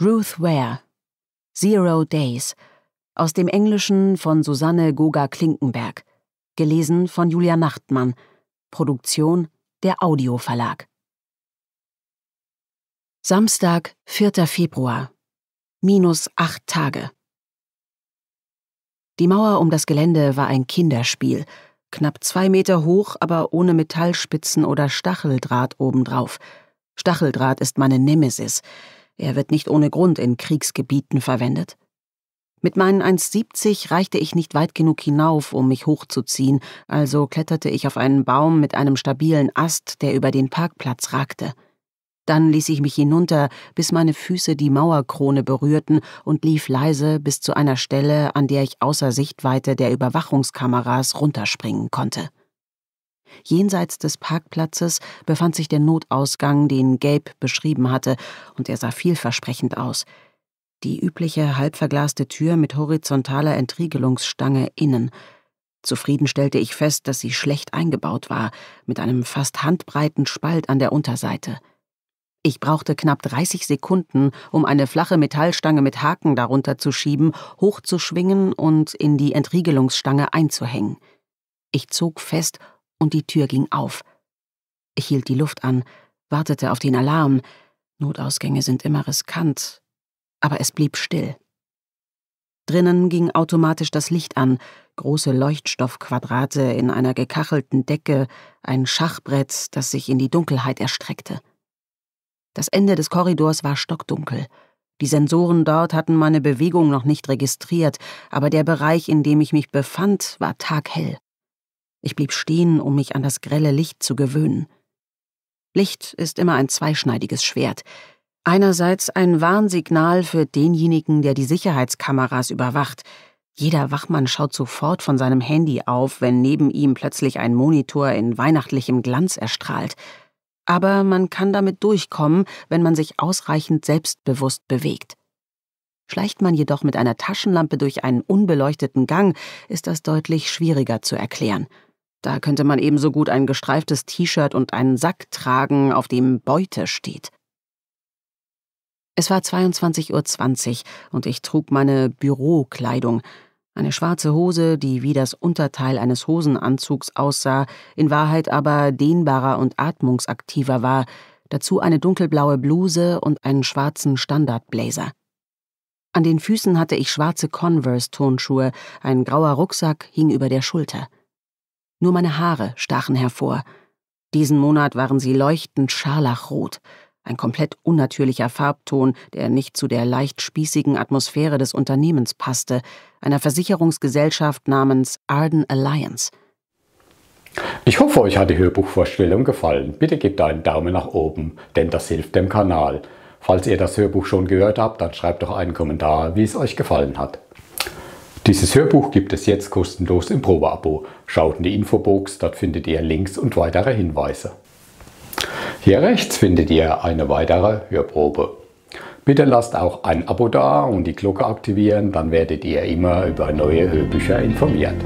Ruth Ware Zero Days aus dem Englischen von Susanne Goga Klinkenberg, gelesen von Julia Nachtmann, Produktion der Audioverlag. Samstag, 4. Februar. Minus acht Tage. Die Mauer um das Gelände war ein Kinderspiel, knapp zwei Meter hoch, aber ohne Metallspitzen oder Stacheldraht obendrauf. Stacheldraht ist meine Nemesis. Er wird nicht ohne Grund in Kriegsgebieten verwendet. Mit meinen 1,70 reichte ich nicht weit genug hinauf, um mich hochzuziehen, also kletterte ich auf einen Baum mit einem stabilen Ast, der über den Parkplatz ragte. Dann ließ ich mich hinunter, bis meine Füße die Mauerkrone berührten und lief leise bis zu einer Stelle, an der ich außer Sichtweite der Überwachungskameras runterspringen konnte. Jenseits des Parkplatzes befand sich der Notausgang, den Gabe beschrieben hatte, und er sah vielversprechend aus. Die übliche halbverglaste Tür mit horizontaler Entriegelungsstange innen. Zufrieden stellte ich fest, dass sie schlecht eingebaut war, mit einem fast handbreiten Spalt an der Unterseite. Ich brauchte knapp 30 Sekunden, um eine flache Metallstange mit Haken darunter zu schieben, hochzuschwingen und in die Entriegelungsstange einzuhängen. Ich zog fest und die Tür ging auf. Ich hielt die Luft an, wartete auf den Alarm. Notausgänge sind immer riskant, aber es blieb still. Drinnen ging automatisch das Licht an, große Leuchtstoffquadrate in einer gekachelten Decke, ein Schachbrett, das sich in die Dunkelheit erstreckte. Das Ende des Korridors war stockdunkel. Die Sensoren dort hatten meine Bewegung noch nicht registriert, aber der Bereich, in dem ich mich befand, war taghell. Ich blieb stehen, um mich an das grelle Licht zu gewöhnen. Licht ist immer ein zweischneidiges Schwert. Einerseits ein Warnsignal für denjenigen, der die Sicherheitskameras überwacht. Jeder Wachmann schaut sofort von seinem Handy auf, wenn neben ihm plötzlich ein Monitor in weihnachtlichem Glanz erstrahlt aber man kann damit durchkommen, wenn man sich ausreichend selbstbewusst bewegt. Schleicht man jedoch mit einer Taschenlampe durch einen unbeleuchteten Gang, ist das deutlich schwieriger zu erklären. Da könnte man ebenso gut ein gestreiftes T-Shirt und einen Sack tragen, auf dem Beute steht. Es war 22.20 Uhr und ich trug meine Bürokleidung, eine schwarze Hose, die wie das Unterteil eines Hosenanzugs aussah, in Wahrheit aber dehnbarer und atmungsaktiver war, dazu eine dunkelblaue Bluse und einen schwarzen Standardblazer. An den Füßen hatte ich schwarze Converse-Tonschuhe, ein grauer Rucksack hing über der Schulter. Nur meine Haare stachen hervor. Diesen Monat waren sie leuchtend scharlachrot, ein komplett unnatürlicher Farbton, der nicht zu der leicht spießigen Atmosphäre des Unternehmens passte, einer Versicherungsgesellschaft namens Arden Alliance. Ich hoffe, euch hat die Hörbuchvorstellung gefallen. Bitte gebt einen Daumen nach oben, denn das hilft dem Kanal. Falls ihr das Hörbuch schon gehört habt, dann schreibt doch einen Kommentar, wie es euch gefallen hat. Dieses Hörbuch gibt es jetzt kostenlos im Probeabo. Schaut in die Infobox, dort findet ihr Links und weitere Hinweise. Hier rechts findet ihr eine weitere Hörprobe. Bitte lasst auch ein Abo da und die Glocke aktivieren, dann werdet ihr immer über neue Hörbücher informiert.